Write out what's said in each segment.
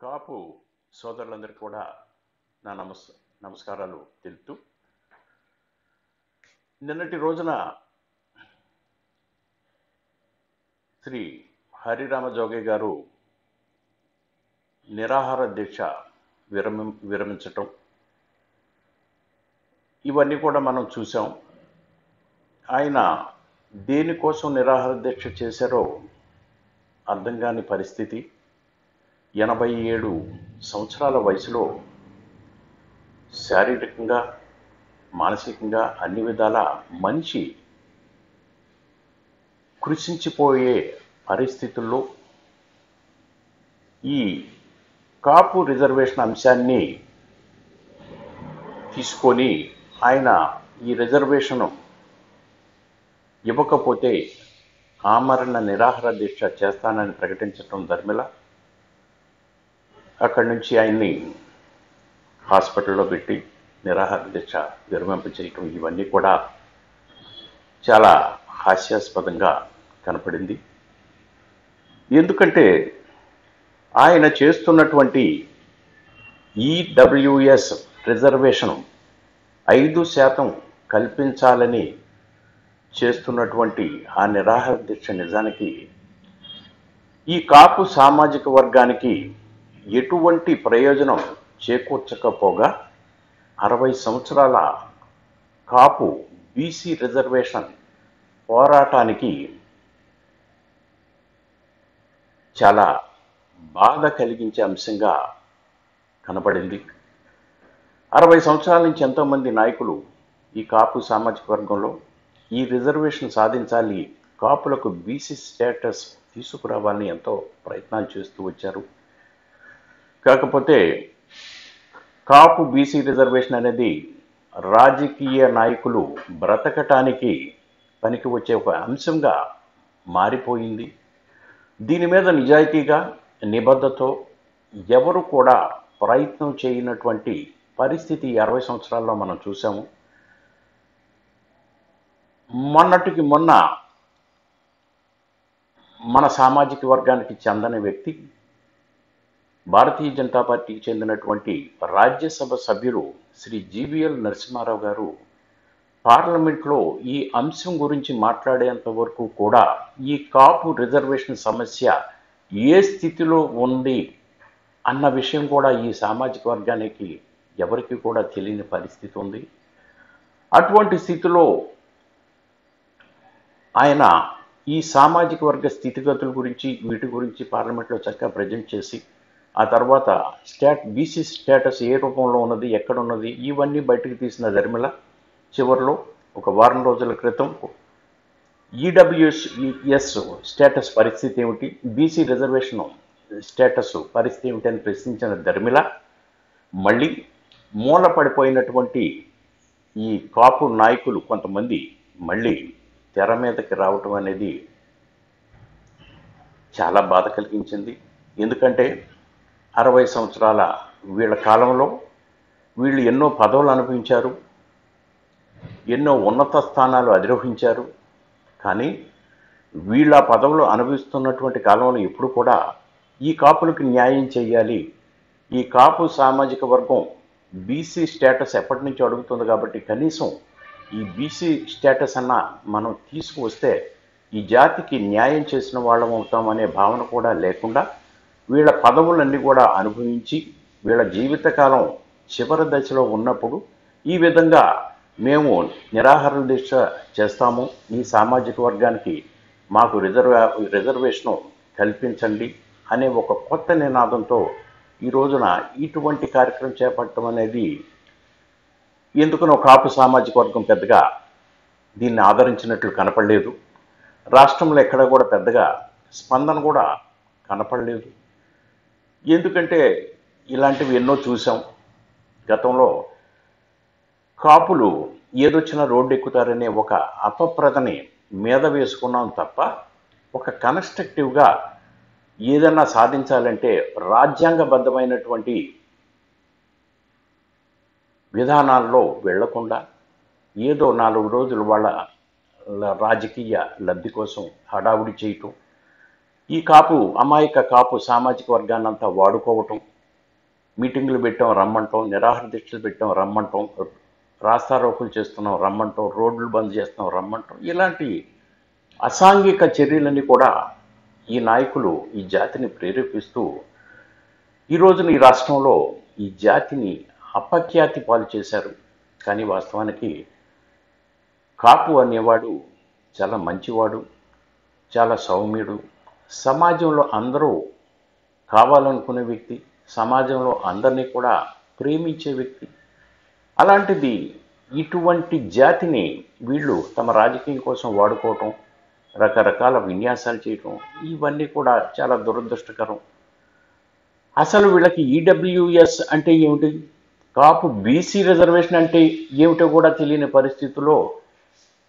కాపు సోదరులందరికీ కూడా నా నమస్ నమస్కారాలు తెలుపుతూ నిన్నటి రోజున శ్రీ హరిరామ జోగి గారు నిరాహార దీక్ష విరమి విరమించటం ఇవన్నీ కూడా మనం చూసాం ఆయన దేనికోసం నిరాహార దీక్ష చేశారో అర్థం కాని పరిస్థితి. ఎనభై ఏడు సంవత్సరాల వయసులో శారీరకంగా మానసికంగా అన్ని విధాల మనిషి కృషించిపోయే పరిస్థితుల్లో ఈ కాపు రిజర్వేషన్ అంశాన్ని తీసుకొని ఆయన ఈ రిజర్వేషన్ ఇవ్వకపోతే ఆమరణ నిరాహార దీక్ష చేస్తానని ప్రకటించడం ధర్మిల. అక్కడి నుంచి ఆయన్ని హాస్పిటల్లో పెట్టి నిరాహార దీక్ష విరమింప చేయటం ఇవన్నీ కూడా చాలా హాస్యాస్పదంగా కనపడింది. ఎందుకంటే ఆయన చేస్తున్నటువంటి ఈడబ్ల్యూఎస్ రిజర్వేషన్ ఐదు శాతం కల్పించాలని చేస్తున్నటువంటి ఆ నిరాహార దీక్ష నిజానికి ఈ కాపు సామాజిక వర్గానికి ఎటువంటి ప్రయోజనం చేకూర్చకపోగా అరవై సంవత్సరాల కాపు బీసీ రిజర్వేషన్ పోరాటానికి చాలా బాధ కలిగించే అంశంగా కనపడింది అరవై సంవత్సరాల నుంచి ఎంతోమంది నాయకులు ఈ కాపు సామాజిక వర్గంలో ఈ రిజర్వేషన్ సాధించాలి కాపులకు బీసీ స్టేటస్ తీసుకురావాలని ఎంతో ప్రయత్నాలు చేస్తూ వచ్చారు. కాకపోతే కాపు బీసీ రిజర్వేషన్ అనేది రాజకీయ నాయకులు బ్రతకటానికి పనికి వచ్చే ఒక అంశంగా మారిపోయింది. దీని మీద నిజాయితీగా నిబద్ధతో ఎవరు కూడా ప్రయత్నం చేయనటువంటి పరిస్థితి అరవై సంవత్సరాల్లో మనం చూసాము మొన్నటికి మొన్న మన సామాజిక వర్గానికి చెందని వ్యక్తి భారతీయ జనతా పార్టీకి చెందినటువంటి రాజ్యసభ సభ్యులు శ్రీ జీవీఎల్ నరసింహారావు గారు పార్లమెంట్లో ఈ అంశం గురించి మాట్లాడేంత వరకు కూడా ఈ కాపు రిజర్వేషన్ సమస్య ఏ స్థితిలో ఉంది అన్న విషయం కూడా ఈ సామాజిక వర్గానికి ఎవరికి కూడా తెలియని పరిస్థితి ఉంది. అటువంటి స్థితిలో ఆయన ఈ సామాజిక వర్గ స్థితిగతుల గురించి వీటి గురించి పార్లమెంట్లో చక్కగా ప్రజెంట్ చేసి ఆ తర్వాత స్టాట్ బీసీ స్టేటస్ ఏ రూపంలో ఉన్నది ఎక్కడ ఉన్నది ఇవన్నీ బయటకు తీసిన ధర్మిళ చివరిలో ఒక వారం రోజుల క్రితం ఈడబ్ల్యూఎస్ స్టేటస్ పరిస్థితి ఏమిటి? బీసీ రిజర్వేషన్ స్టేటస్ పరిస్థితి ఏమిటి అని ప్రశ్నించిన ధర్మిళ మళ్ళీ మూల పడిపోయినటువంటి ఈ కాపు నాయకులు కొంతమంది మళ్ళీ తెర మీదకి రావటం అనేది చాలా బాధ కలిగించింది. ఎందుకంటే అరవై సంవత్సరాల వీళ్ళ కాలంలో వీళ్ళు ఎన్నో పదవులు అనుభవించారు ఎన్నో ఉన్నత స్థానాలు అధిరోహించారు. కానీ వీళ్ళ పదవులు అనుభవిస్తున్నటువంటి కాలంలో ఎప్పుడు కూడా ఈ కాపులకు న్యాయం చేయాలి. ఈ కాపు సామాజిక వర్గం బీసీ స్టేటస్ ఎప్పటి నుంచో అడుగుతుంది కాబట్టి కనీసం ఈ బీసీ స్టేటస్ అన్న మనం తీసుకువస్తే ఈ జాతికి న్యాయం చేసిన వాళ్ళం అవుతామనే భావన కూడా లేకుండా వీళ్ళ పదవులన్నీ కూడా అనుభవించి వీళ్ళ జీవితకాలం చివరి దశలో ఉన్నప్పుడు ఈ విధంగా మేము నిరాహార దీక్ష చేస్తాము. ఈ సామాజిక వర్గానికి మాకు రిజర్వే రిజర్వేషను కల్పించండి అనే ఒక కొత్త నినాదంతో ఈ రోజున ఇటువంటి కార్యక్రమం చేపట్టడం అనేది ఎందుకనో కాపు సామాజిక వర్గం పెద్దగా దీన్ని ఆదరించినట్లు కనపడలేదు. రాష్ట్రంలో ఎక్కడ కూడా పెద్దగా స్పందన కూడా కనపడలేదు. ఎందుకంటే ఇలాంటివి ఎన్నో చూసాం గతంలో. కాపులు ఏదొచ్చినా రోడ్డు ఎక్కుతారనే ఒక అపప్రదని మీద వేసుకున్నాం తప్ప ఒక కన్స్ట్రక్టివ్గా ఏదన్నా సాధించాలంటే రాజ్యాంగబద్ధమైనటువంటి విధానాల్లో వెళ్ళకుండా ఏదో నాలుగు రోజులు వాళ్ళ రాజకీయ లబ్ధి కోసం హడావుడి చేయటం ఈ కాపు అమాయక కాపు సామాజిక వర్గాన్నంతా వాడుకోవటం మీటింగులు పెట్టాం రమ్మంటాం నిరాహార దీక్షలు పెట్టాం రమ్మంటాం రాస్తారోకులు చేస్తున్నాం రమ్మంటాం రోడ్లు బంద్ చేస్తున్నాం రమ్మంటాం. ఇలాంటి అసాంఘిక చర్యలన్నీ కూడా ఈ నాయకులు ఈ జాతిని ప్రేరేపిస్తూ ఈ రోజున ఈ రాష్ట్రంలో ఈ జాతిని అపఖ్యాతి పాలు చేశారు. కానీ వాస్తవానికి కాపు అనేవాడు చాలా మంచివాడు చాలా సౌమ్యుడు సమాజంలో అందరూ కావాలనుకునే వ్యక్తి సమాజంలో అందరినీ కూడా ప్రేమించే వ్యక్తి. అలాంటిది ఇటువంటి జాతిని వీళ్ళు తమ రాజకీయం కోసం వాడుకోవటం రకరకాల విన్యాసాలు చేయటం ఇవన్నీ కూడా చాలా దురదృష్టకరం. అసలు వీళ్ళకి ఈడబ్ల్యూఎస్ అంటే ఏమిటి? కాపు బీసీ రిజర్వేషన్ అంటే ఏమిటో కూడా తెలియని పరిస్థితుల్లో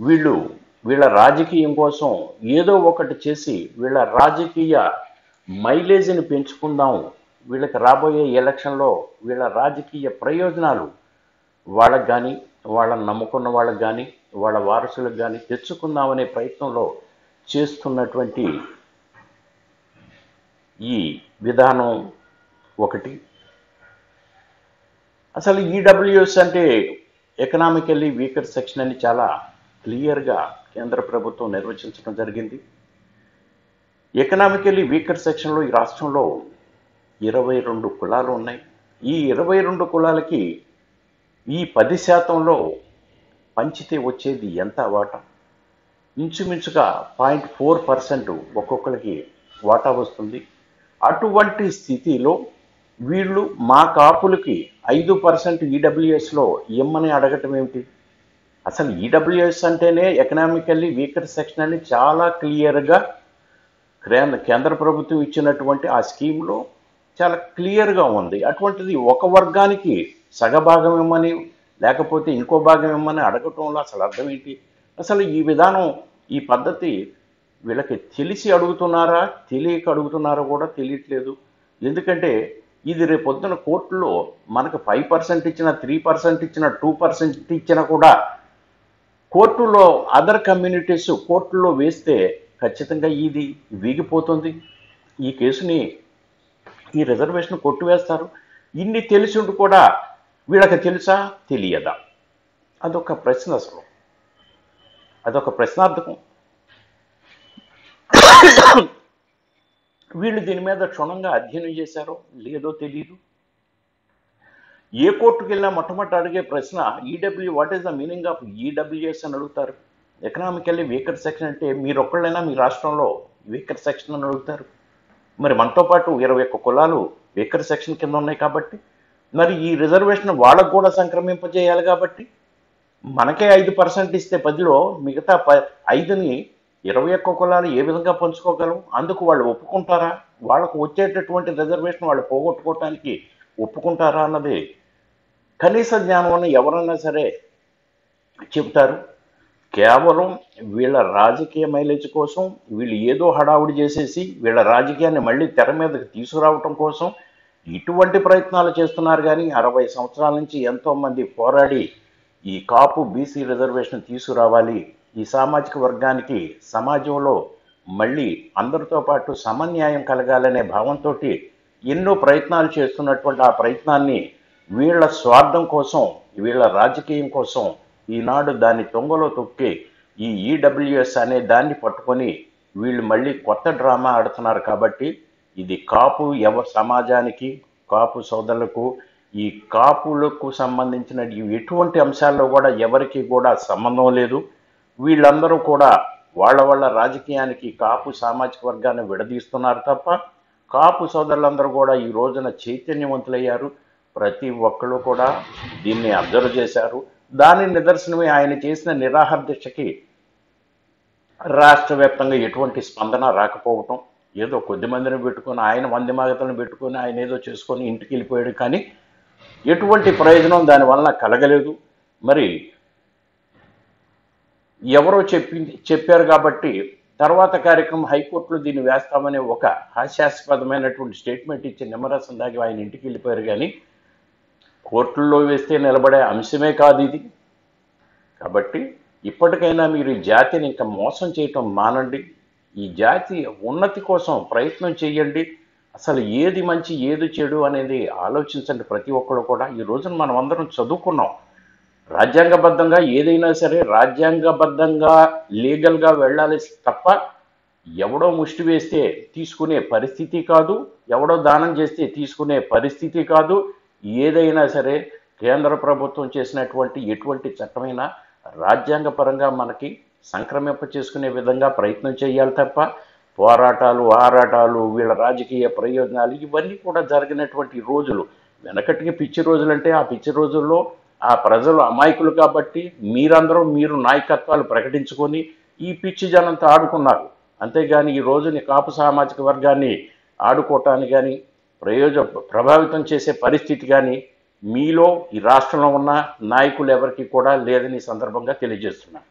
వీళ్ళు వీళ్ళ రాజకీయం కోసం ఏదో ఒకటి చేసి వీళ్ళ రాజకీయ మైలేజీని పెంచుకుందాం. వీళ్ళకి రాబోయే ఎలక్షన్లో వీళ్ళ రాజకీయ ప్రయోజనాలు వాళ్ళకు కానీ వాళ్ళని నమ్ముకున్న వాళ్ళకి కానీ వాళ్ళ వారసులకు కానీ తెచ్చుకుందామనే ప్రయత్నంలో చేస్తున్నటువంటి ఈ విధానం ఒకటి. అసలు ఈడబ్ల్యూఎస్ అంటే ఎకనామికల్లీ వీకర్ సెక్షన్ అని చాలా క్లియర్గా కేంద్ర ప్రభుత్వం నిర్వచించడం జరిగింది. ఎకనామికలీ వీకర్ సెక్షన్లో ఈ రాష్ట్రంలో ఇరవై రెండు కులాలు ఉన్నాయి. ఈ ఇరవై రెండు కులాలకి ఈ పది శాతంలో పంచితే వచ్చేది ఎంత వాటా? ఇంచుమించుగా పాయింట్ ఫోర్ పర్సెంట్ ఒక్కొక్కరికి వాటా వస్తుంది. అటువంటి స్థితిలో వీళ్ళు మా కాపులకి ఐదు పర్సెంట్ ఈడబ్ల్యూఎస్లో ఇమ్మని అడగటం ఏమిటి? అసలు ఈడబ్ల్యూఎస్ అంటేనే ఎకనామికల్లీ వీకర్ సెక్షన్ అని చాలా క్లియర్గా కేంద్ర కేంద్ర ప్రభుత్వం ఇచ్చినటువంటి ఆ స్కీమ్లో చాలా క్లియర్గా ఉంది. అటువంటిది ఒక వర్గానికి సగభాగం ఇమ్మని లేకపోతే ఇంకో భాగం ఇమ్మని అడగటంలో అసలు అర్థం ఏంటి? అసలు ఈ విధానం ఈ పద్ధతి వీళ్ళకి తెలిసి అడుగుతున్నారా? తెలియక అడుగుతున్నారా కూడా తెలియట్లేదు. ఎందుకంటే ఇది రేపు పొద్దున కోర్టులో మనకు ఫైవ్ పర్సెంట్ ఇచ్చిన త్రీ పర్సెంట్ ఇచ్చిన టూ పర్సెంట్ ఇచ్చినా కూడా కోర్టులో అదర్ కమ్యూనిటీస్ కోర్టులో వేస్తే ఖచ్చితంగా ఇది వీగిపోతుంది. ఈ కేసుని ఈ రిజర్వేషన్ కొట్టు వేస్తారు. ఇన్ని తెలిసి ఉండి కూడా వీళ్ళకి తెలుసా? తెలియదా? అదొక ప్రశ్న అసలు. అదొక ప్రశ్నార్థకం. వీళ్ళు దీని మీద క్షుణ్ణంగా అధ్యయనం చేశారో లేదో తెలియదు ఏ కోర్టుకు వెళ్ళినా మొట్టమొదటి అడిగే ప్రశ్న E W what is the meaning of EWS అని అడుగుతారు. ఎకనామికల్లీ వీకర్ సెక్షన్ అంటే మీరు ఒక్కళ్ళైనా మీ రాష్ట్రంలో వీకర్ సెక్షన్ అని అడుగుతారు. మరి మనతో పాటు ఇరవై ఒక్క కులాలు వీకర్ సెక్షన్ కింద ఉన్నాయి కాబట్టి మరి ఈ రిజర్వేషన్ వాళ్ళకు కూడా సంక్రమింపజేయాలి కాబట్టి మనకే ఐదు పర్సెంట్ ఇస్తే పదిలో మిగతా ప ఐదుని ఇరవై ఒక్క కులాలు ఏ విధంగా పంచుకోగలం? అందుకు వాళ్ళు ఒప్పుకుంటారా? వాళ్ళకు వచ్చేటటువంటి రిజర్వేషన్ వాళ్ళు పోగొట్టుకోవటానికి ఒప్పుకుంటారా అన్నది కనీస జ్ఞానం ఉన్న ఎవరైనా సరే చెబుతారు. కేవలం వీళ్ళ రాజకీయ మైలేజ్ కోసం వీళ్ళు ఏదో హడావుడి చేసేసి వీళ్ళ రాజకీయాన్ని మళ్ళీ తెర మీదకి తీసుకురావటం కోసం ఇటువంటి ప్రయత్నాలు చేస్తున్నారు కానీ అరవై సంవత్సరాల నుంచి ఎంతోమంది పోరాడి ఈ కాపు బీసీ రిజర్వేషన్ తీసుకురావాలి. ఈ సామాజిక వర్గానికి సమాజంలో మళ్ళీ అందరితో పాటు సమన్యాయం కలగాలనే భావంతో ఎన్నో ప్రయత్నాలు చేస్తున్నటువంటి ఆ ప్రయత్నాన్ని వీళ్ళ స్వార్థం కోసం వీళ్ళ రాజకీయం కోసం ఈనాడు దాన్ని తొంగలో తొక్కి ఈ ఈడబ్ల్యూఎస్ అనే దాన్ని పట్టుకొని వీళ్ళు మళ్ళీ కొత్త డ్రామా ఆడుతున్నారు కాబట్టి ఇది కాపు ఎవ సమాజానికి కాపు సోదరులకు ఈ కాపులకు సంబంధించిన ఎటువంటి అంశాల్లో కూడా ఎవరికి కూడా సంబంధం లేదు. వీళ్ళందరూ కూడా వాళ్ళ వాళ్ళ రాజకీయానికి కాపు సామాజిక వర్గాన్ని విడదీస్తున్నారు తప్ప కాపు సోదరులందరూ కూడా ఈ రోజున చైతన్యవంతులయ్యారు. ప్రతి ఒక్కళ్ళు కూడా దీన్ని అబ్జర్వ్ చేశారు. దాని నిదర్శనమే ఆయన చేసిన నిరాహార దీక్షకి రాష్ట్ర వ్యాప్తంగా ఎటువంటి స్పందన రాకపోవటం. ఏదో కొద్ది మందిని పెట్టుకొని ఆయన మంది మాగతలను పెట్టుకొని ఆయన ఏదో చేసుకొని ఇంటికి వెళ్ళిపోయాడు కానీ ఎటువంటి ప్రయోజనం దానివల్ల కలగలేదు. మరి ఎవరో చెప్పింది చెప్పారు కాబట్టి తర్వాత కార్యక్రమం హైకోర్టులో దీన్ని వేస్తామనే ఒక హాస్యాస్పదమైనటువంటి స్టేట్మెంట్ ఇచ్చి నిమ్మరసం దాగి ఆయన ఇంటికి వెళ్ళిపోయారు కానీ కోర్టుల్లో వేస్తే నిలబడే అంశమే కాదు ఇది. కాబట్టి ఇప్పటికైనా మీరు జాతిని ఇంకా మోసం చేయటం మానండి. ఈ జాతి ఉన్నతి కోసం ప్రయత్నం చేయండి. అసలు ఏది మంచి ఏది చెడు అనేది ఆలోచించండి ప్రతి ఒక్కరు కూడా. ఈ రోజున మనం అందరం చదువుకున్నాం. రాజ్యాంగబద్ధంగా ఏదైనా సరే రాజ్యాంగబద్ధంగా లీగల్గా వెళ్ళాలి తప్ప ఎవడో ముష్టి వేస్తే తీసుకునే పరిస్థితి కాదు. ఎవడో దానం చేస్తే తీసుకునే పరిస్థితి కాదు. ఏదైనా సరే కేంద్ర ప్రభుత్వం చేసినటువంటి ఎటువంటి చట్టమైనా రాజ్యాంగపరంగా మనకి సంక్రమింప చేసుకునే విధంగా ప్రయత్నం చేయాలి తప్ప పోరాటాలు ఆరాటాలు వీళ్ళ రాజకీయ ప్రయోజనాలు ఇవన్నీ కూడా జరిగినటువంటి రోజులు. వెనకటికి పిచ్చి రోజులంటే ఆ పిచ్చి రోజుల్లో ఆ ప్రజలు అమాయకులు కాబట్టి మీరందరూ మీరు నాయకత్వాలు ప్రకటించుకొని ఈ పిచ్చి జనంతో ఆడుకున్నారు. అంతేగాని ఈ రోజుని కాపు సామాజిక వర్గాన్ని ఆడుకోవటానికి కానీ ప్రయోజ ప్రభావితం చేసే పరిస్థితి కానీ మీలో ఈ రాష్ట్రంలో ఉన్న నాయకులు ఎవరికి కూడా లేదని సందర్భంగా తెలియజేస్తున్నాను.